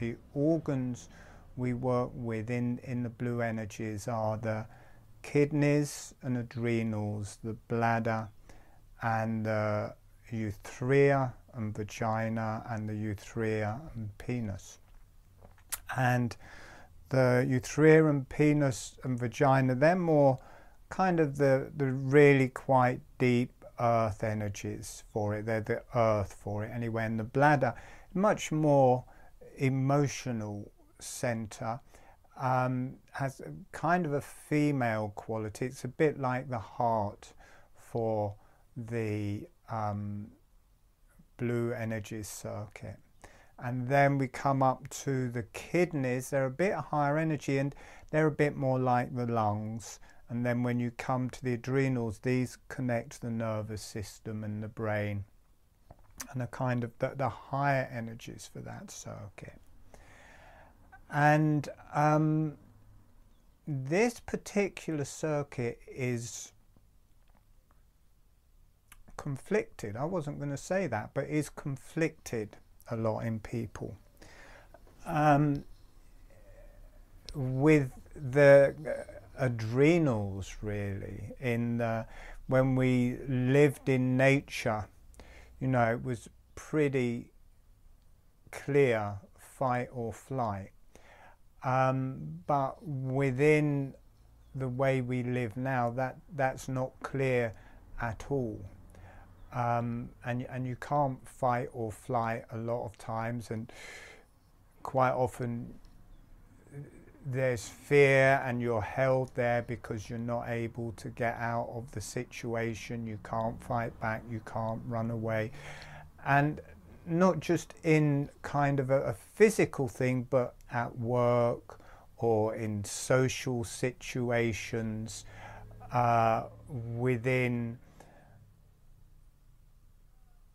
the organs we work with in, in the blue energies are the kidneys and adrenals, the bladder and the urethra and vagina and the urethra and penis. And the urethra and penis and vagina, they're more kind of the, the really quite deep earth energies for it. They're the earth for it anyway. And the bladder, much more emotional center, um, has kind of a female quality. It's a bit like the heart for the um, blue energy circuit. And then we come up to the kidneys. They're a bit higher energy and they're a bit more like the lungs. And then when you come to the adrenals, these connect the nervous system and the brain and a kind of the, the higher energies for that circuit. And um, this particular circuit is conflicted. I wasn't going to say that, but is conflicted a lot in people. Um, with the adrenals, really, in the, when we lived in nature, you know, it was pretty clear fight or flight. Um, but within the way we live now, that that's not clear at all. Um, and and you can't fight or flight a lot of times, and quite often there's fear, and you're held there because you're not able to get out of the situation. You can't fight back. You can't run away, and not just in kind of a, a physical thing, but at work or in social situations uh, within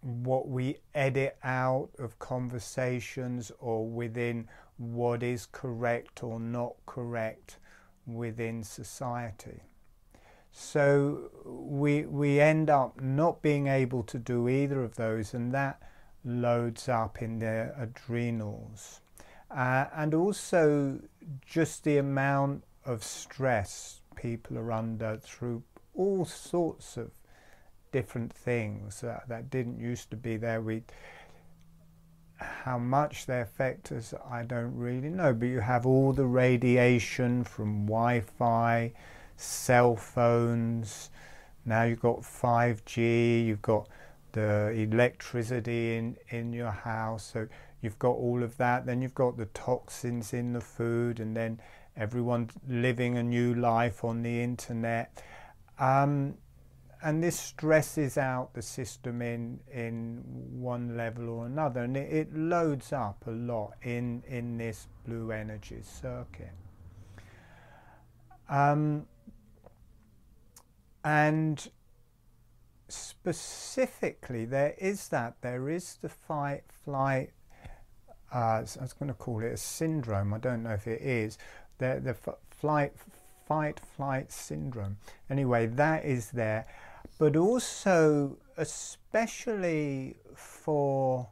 what we edit out of conversations or within what is correct or not correct within society. So we, we end up not being able to do either of those, and that loads up in their adrenals. Uh, and also just the amount of stress people are under through all sorts of different things that didn't used to be there. We, how much they affect us, I don't really know. But you have all the radiation from Wi-Fi, cell phones. Now you've got 5G. You've got the electricity in, in your house. So you've got all of that. Then you've got the toxins in the food, and then everyone living a new life on the internet. Um, and this stresses out the system in in one level or another, and it, it loads up a lot in in this blue energy circuit. Um, and specifically, there is that. There is the fight, flight. Uh, I was going to call it a syndrome. I don't know if it is. The, the flight, fight, flight syndrome. Anyway, that is there. But also, especially for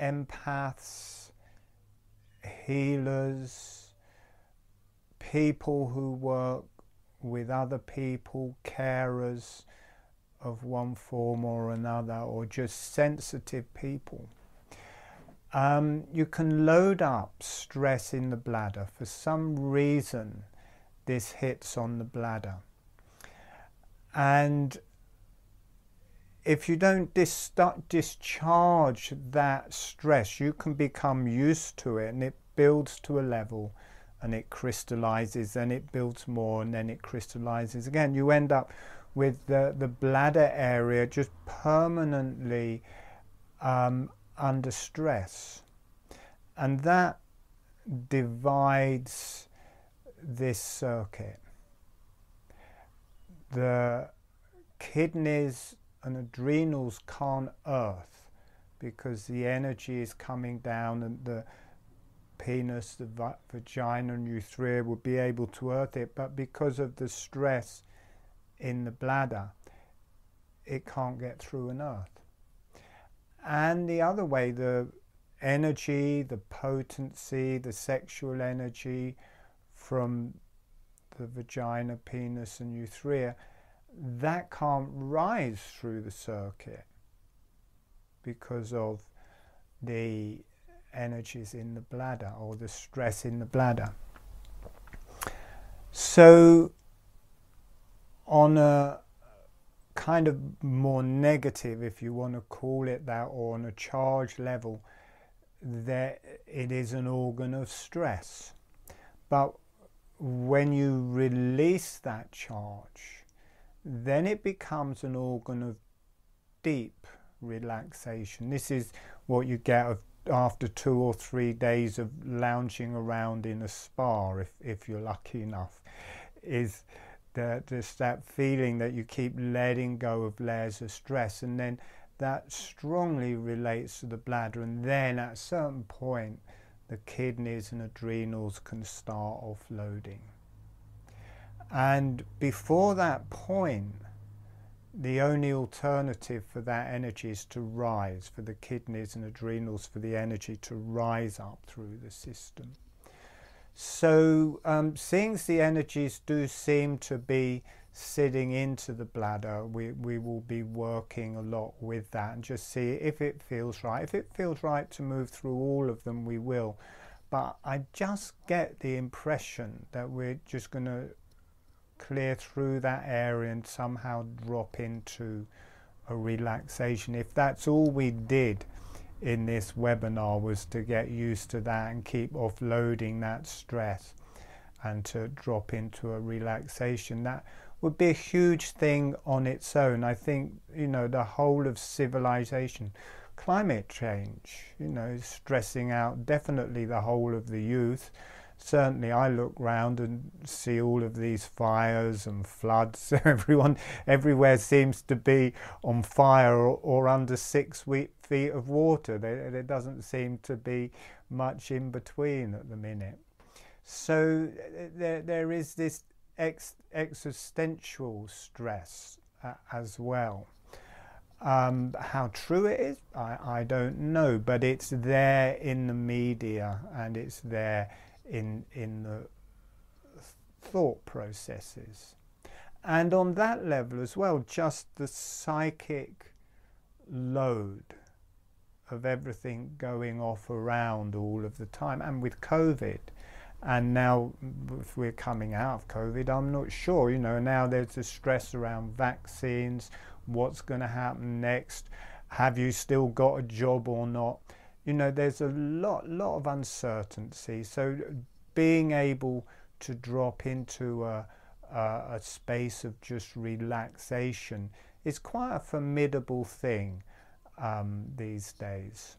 empaths, healers, people who work with other people, carers, of one form or another, or just sensitive people. Um, you can load up stress in the bladder. For some reason, this hits on the bladder. And if you don't dis discharge that stress, you can become used to it and it builds to a level and it crystallizes and it builds more and then it crystallizes again. You end up with the, the bladder area just permanently um, under stress. And that divides this circuit. The kidneys and adrenals can't earth because the energy is coming down and the penis, the vagina and urethra will be able to earth it, but because of the stress in the bladder, it can't get through an earth. And the other way, the energy, the potency, the sexual energy from the vagina, penis, and urethra, that can't rise through the circuit because of the energies in the bladder or the stress in the bladder. So, on a kind of more negative, if you want to call it that, or on a charge level, that it is an organ of stress. But when you release that charge, then it becomes an organ of deep relaxation. This is what you get after two or three days of lounging around in a spa, if, if you're lucky enough, is that just that feeling that you keep letting go of layers of stress, and then that strongly relates to the bladder, and then at a certain point, the kidneys and adrenals can start offloading. And before that point, the only alternative for that energy is to rise, for the kidneys and adrenals, for the energy to rise up through the system. So, um, since the energies do seem to be sitting into the bladder, we, we will be working a lot with that and just see if it feels right. If it feels right to move through all of them, we will. But I just get the impression that we're just going to clear through that area and somehow drop into a relaxation. If that's all we did in this webinar was to get used to that and keep offloading that stress and to drop into a relaxation, that would be a huge thing on its own. I think, you know, the whole of civilization, climate change, you know, stressing out definitely the whole of the youth certainly I look round and see all of these fires and floods. Everyone, everywhere seems to be on fire or, or under six feet of water. There, there, doesn't seem to be much in between at the minute. So there, there is this ex, existential stress uh, as well. Um, how true it is, I, I don't know, but it's there in the media and it's there in, in the thought processes. And on that level as well, just the psychic load of everything going off around all of the time. And with COVID, and now if we're coming out of COVID, I'm not sure. You know, now there's the stress around vaccines, what's going to happen next, have you still got a job or not? You know, there's a lot, lot of uncertainty. So being able to drop into a, a, a space of just relaxation is quite a formidable thing um, these days.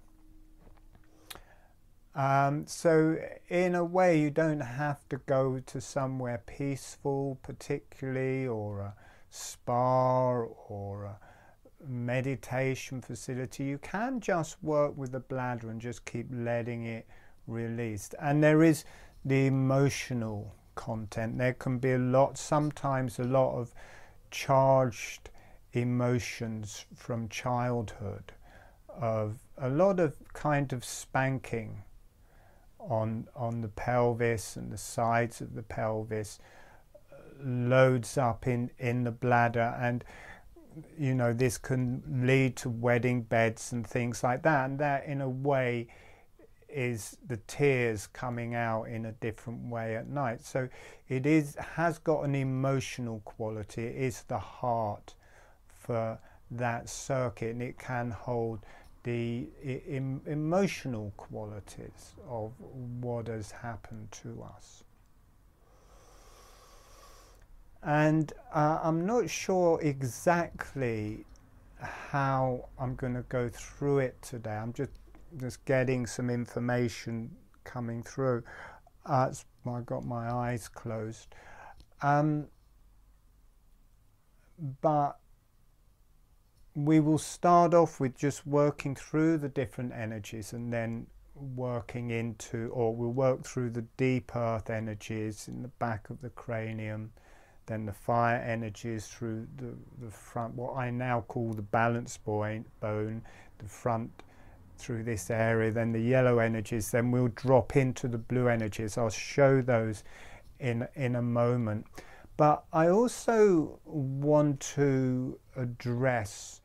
Um, so, in a way, you don't have to go to somewhere peaceful, particularly, or a spa or a meditation facility, you can just work with the bladder and just keep letting it released. And there is the emotional content. There can be a lot, sometimes a lot of charged emotions from childhood, of a lot of kind of spanking on on the pelvis and the sides of the pelvis uh, loads up in in the bladder and you know, this can lead to wedding beds and things like that. And that, in a way, is the tears coming out in a different way at night. So it is has got an emotional quality. It is the heart for that circuit, and it can hold the emotional qualities of what has happened to us. And uh, I'm not sure exactly how I'm going to go through it today. I'm just just getting some information coming through. Uh, I got my eyes closed. Um, but we will start off with just working through the different energies and then working into, or we'll work through the deep earth energies in the back of the cranium then the fire energies through the, the front, what I now call the balance bone, the front through this area, then the yellow energies then we'll drop into the blue energies. I'll show those in, in a moment. But I also want to address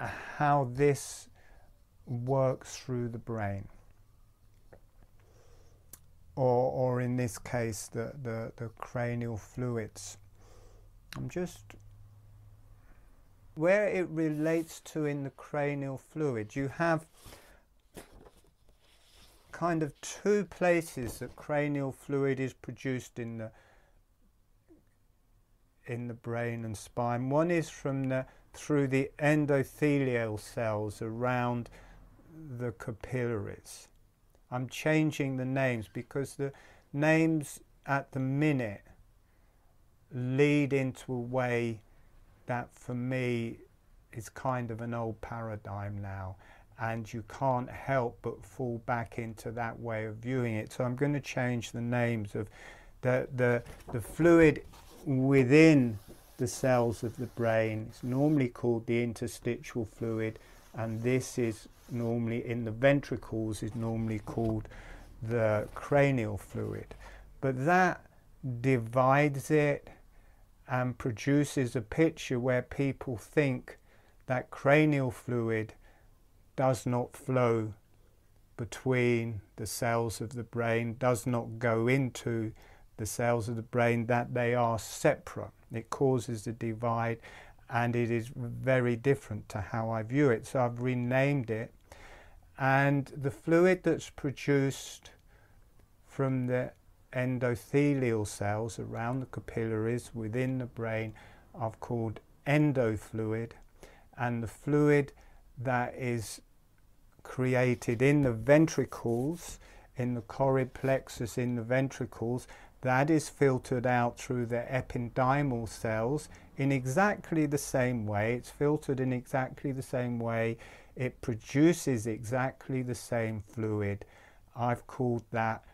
uh, how this works through the brain. Or, or in this case, the, the, the cranial fluids. I'm just where it relates to in the cranial fluid, you have kind of two places that cranial fluid is produced in the in the brain and spine. One is from the through the endothelial cells around the capillaries. I'm changing the names because the names at the minute lead into a way that for me is kind of an old paradigm now and you can't help but fall back into that way of viewing it. So I'm going to change the names of the, the, the fluid within the cells of the brain. It's normally called the interstitial fluid and this is normally in the ventricles is normally called the cranial fluid. But that divides it and produces a picture where people think that cranial fluid does not flow between the cells of the brain, does not go into the cells of the brain, that they are separate. It causes a divide and it is very different to how I view it. So I've renamed it. And the fluid that's produced from the endothelial cells around the capillaries within the brain are called endofluid and the fluid that is created in the ventricles in the choroid plexus in the ventricles that is filtered out through the ependymal cells in exactly the same way it's filtered in exactly the same way it produces exactly the same fluid I've called that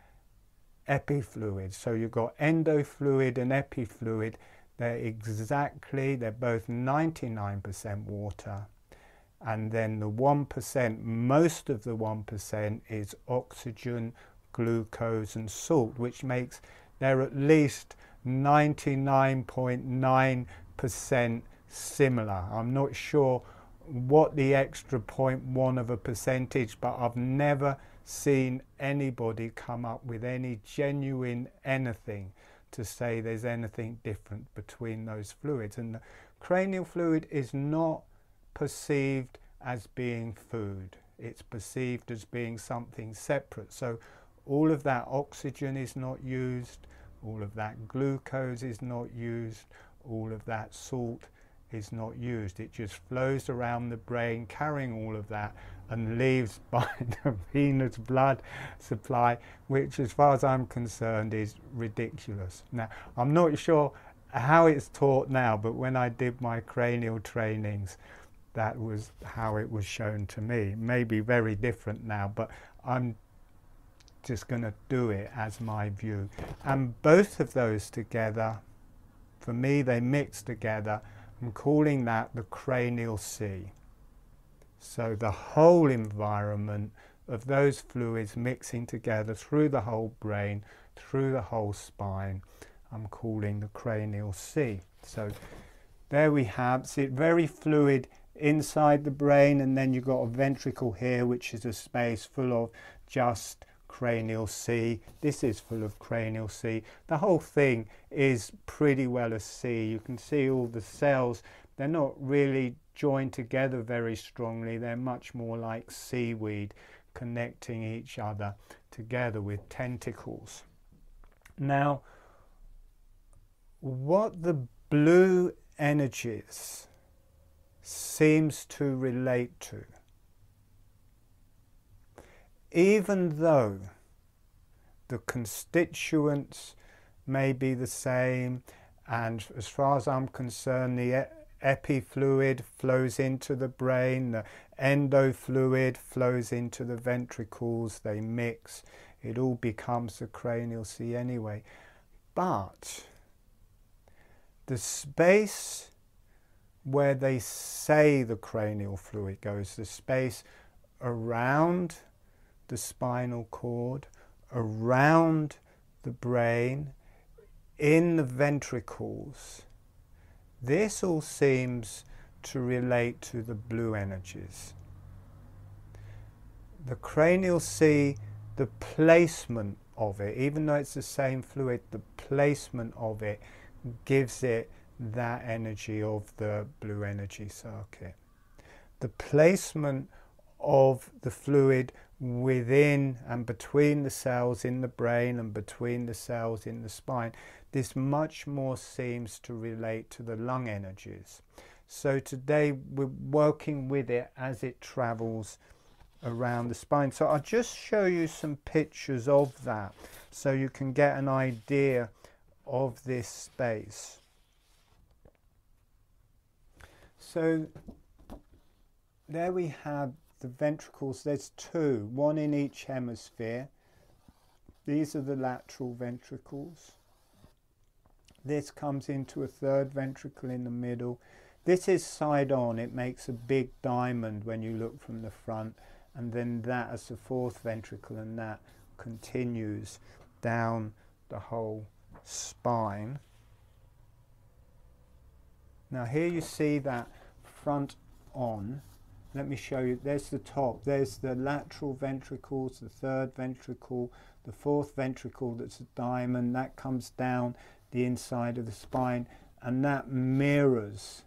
epifluid. So you've got endofluid and epifluid. They're exactly, they're both 99% water. And then the 1%, most of the 1% is oxygen, glucose and salt, which makes they're at least 99.9% similar. I'm not sure what the extra 0.1 of a percentage, but I've never seen anybody come up with any genuine anything to say there's anything different between those fluids. And the cranial fluid is not perceived as being food, it's perceived as being something separate. So all of that oxygen is not used, all of that glucose is not used, all of that salt is not used. It just flows around the brain carrying all of that and leaves by the venous blood supply, which, as far as I'm concerned, is ridiculous. Now, I'm not sure how it's taught now, but when I did my cranial trainings, that was how it was shown to me. Maybe very different now, but I'm just going to do it as my view. And both of those together, for me, they mix together. I'm calling that the cranial sea. So the whole environment of those fluids mixing together through the whole brain, through the whole spine, I'm calling the cranial sea. So there we have, see it very fluid inside the brain and then you've got a ventricle here which is a space full of just cranial sea. This is full of cranial sea. The whole thing is pretty well a sea. You can see all the cells. They're not really joined together very strongly. They're much more like seaweed connecting each other together with tentacles. Now, what the blue energies seems to relate to, even though the constituents may be the same, and as far as I'm concerned, the epifluid flows into the brain, the endofluid flows into the ventricles, they mix, it all becomes the cranial sea anyway. But the space where they say the cranial fluid goes, the space around the spinal cord, around the brain, in the ventricles. This all seems to relate to the blue energies. The cranial sea, the placement of it, even though it's the same fluid, the placement of it gives it that energy of the blue energy circuit. The placement of the fluid within and between the cells in the brain and between the cells in the spine, this much more seems to relate to the lung energies. So today we're working with it as it travels around the spine. So I'll just show you some pictures of that so you can get an idea of this space. So there we have the ventricles. There's two, one in each hemisphere. These are the lateral ventricles. This comes into a third ventricle in the middle. This is side on. It makes a big diamond when you look from the front. And then that is the fourth ventricle and that continues down the whole spine. Now here you see that front on. Let me show you. There's the top. There's the lateral ventricles, the third ventricle, the fourth ventricle that's a diamond. That comes down the inside of the spine and that mirrors.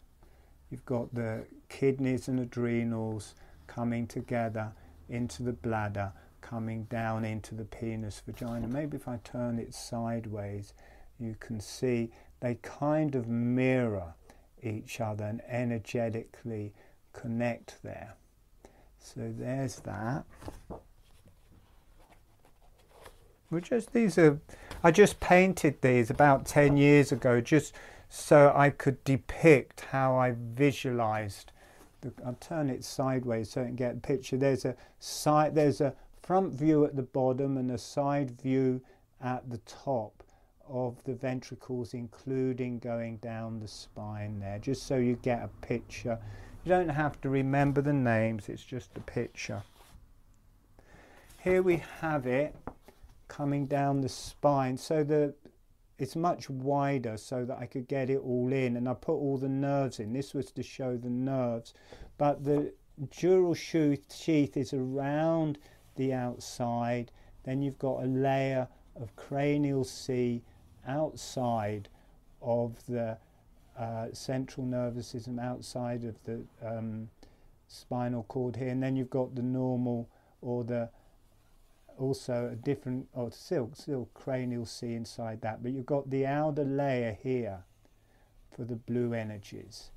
You've got the kidneys and adrenals coming together into the bladder, coming down into the penis vagina. Maybe if I turn it sideways, you can see they kind of mirror each other and energetically connect there. So there's that. We just these are I just painted these about 10 years ago just so I could depict how I visualized the, I'll turn it sideways so you can get a picture there's a side there's a front view at the bottom and a side view at the top of the ventricles including going down the spine there just so you get a picture you don't have to remember the names it's just a picture. Here we have it coming down the spine so the it's much wider so that I could get it all in and I put all the nerves in. This was to show the nerves but the dural sheath is around the outside. Then you've got a layer of cranial sea outside of the uh, central nervous system outside of the um, spinal cord here and then you've got the normal or the also a different or still still cranial sea inside that but you've got the outer layer here for the blue energies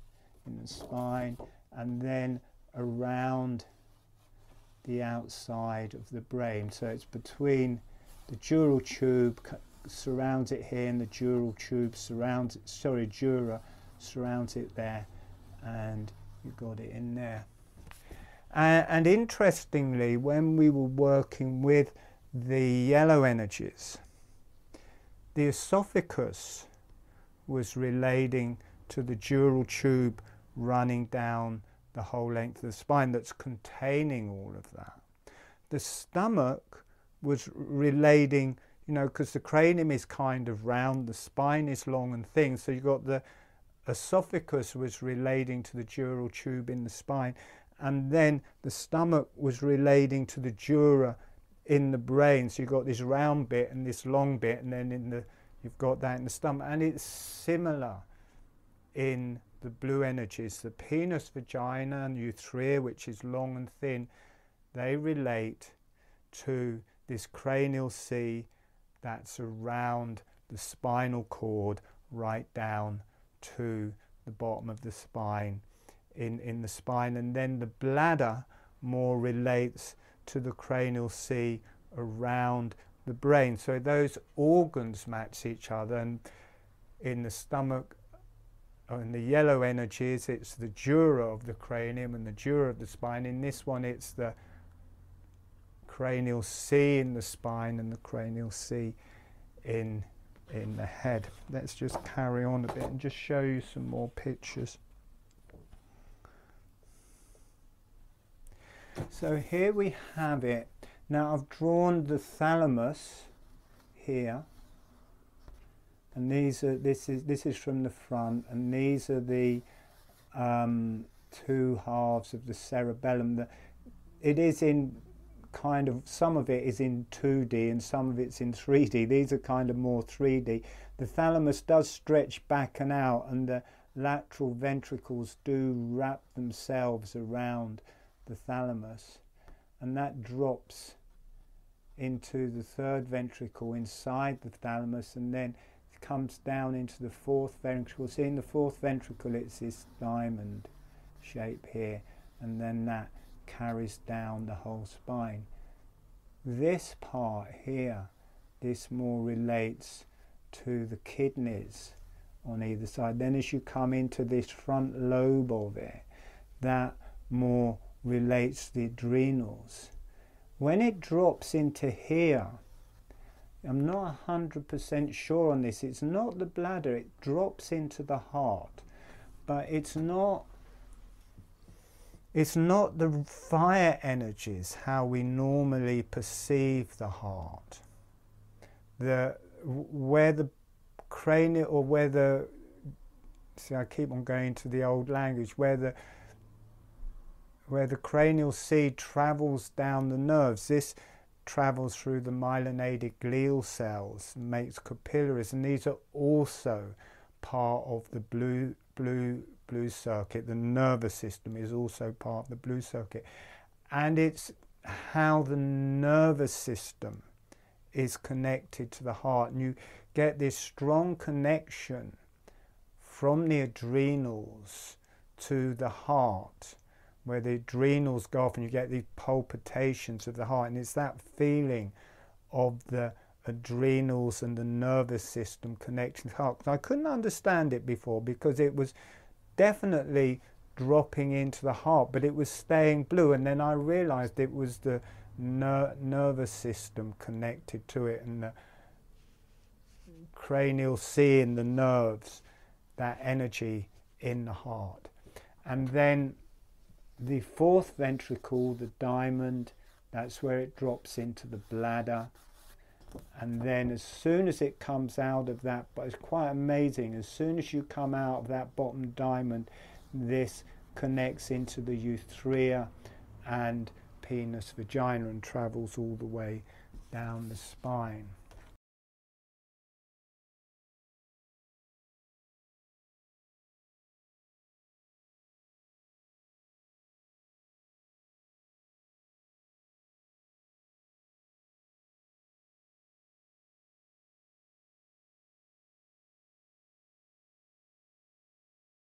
in the spine and then around the outside of the brain. So it's between the dural tube surrounds it here and the dural tube surrounds it sorry dura surrounds it there and you've got it in there uh, and interestingly, when we were working with the yellow energies, the esophagus was relating to the dural tube running down the whole length of the spine that's containing all of that. The stomach was relating, you know, because the cranium is kind of round, the spine is long and thin, so you've got the esophagus was relating to the dural tube in the spine, and then the stomach was relating to the dura in the brain. So you've got this round bit and this long bit, and then in the you've got that in the stomach, and it's similar in the blue energies. The penis, vagina, and urethra, which is long and thin, they relate to this cranial sea that's around the spinal cord right down to the bottom of the spine in, in the spine, and then the bladder more relates to the cranial sea around the brain. So those organs match each other, and in the stomach, uh, in the yellow energies, it's the dura of the cranium and the dura of the spine. In this one, it's the cranial sea in the spine and the cranial sea in in the head. Let's just carry on a bit and just show you some more pictures. So here we have it. Now I've drawn the thalamus here, and these are this is this is from the front, and these are the um, two halves of the cerebellum. The, it is in kind of some of it is in 2D and some of it's in 3D. These are kind of more 3D. The thalamus does stretch back and out, and the lateral ventricles do wrap themselves around the thalamus, and that drops into the third ventricle inside the thalamus, and then comes down into the fourth ventricle. See, in the fourth ventricle, it's this diamond shape here, and then that carries down the whole spine. This part here, this more relates to the kidneys on either side. Then as you come into this front lobe of it, that more relates the adrenals. When it drops into here, I'm not 100% sure on this, it's not the bladder, it drops into the heart, but it's not it's not the fire energies how we normally perceive the heart. The where the cranial or where the see I keep on going to the old language where the where the cranial seed travels down the nerves. This travels through the myelinated glial cells, makes capillaries, and these are also part of the blue blue blue circuit. The nervous system is also part of the blue circuit, and it's how the nervous system is connected to the heart, and you get this strong connection from the adrenals to the heart where the adrenals go off and you get these palpitations of the heart. And it's that feeling of the adrenals and the nervous system connection to the heart. I couldn't understand it before because it was definitely dropping into the heart, but it was staying blue. And then I realized it was the ner nervous system connected to it and the cranial seeing the nerves, that energy in the heart. And then the fourth ventricle, the diamond, that's where it drops into the bladder. And then as soon as it comes out of that, but it's quite amazing, as soon as you come out of that bottom diamond, this connects into the urethra and penis vagina and travels all the way down the spine.